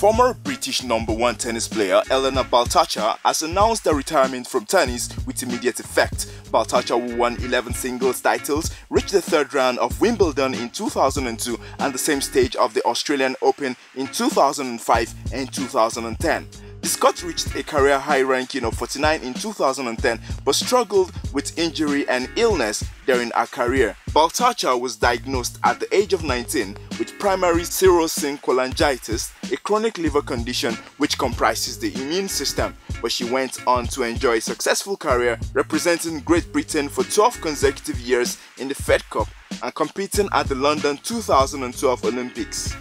Former British number one tennis player Elena Baltacha has announced her retirement from tennis with immediate effect. Baltacha, who won 11 singles titles, reached the third round of Wimbledon in 2002 and the same stage of the Australian Open in 2005 and 2010. The Scot reached a career high ranking of 49 in 2010 but struggled with injury and illness during her career. Baltacha was diagnosed at the age of 19 with primary sclerosing cholangitis, a chronic liver condition which comprises the immune system, but she went on to enjoy a successful career representing Great Britain for 12 consecutive years in the Fed Cup and competing at the London 2012 Olympics.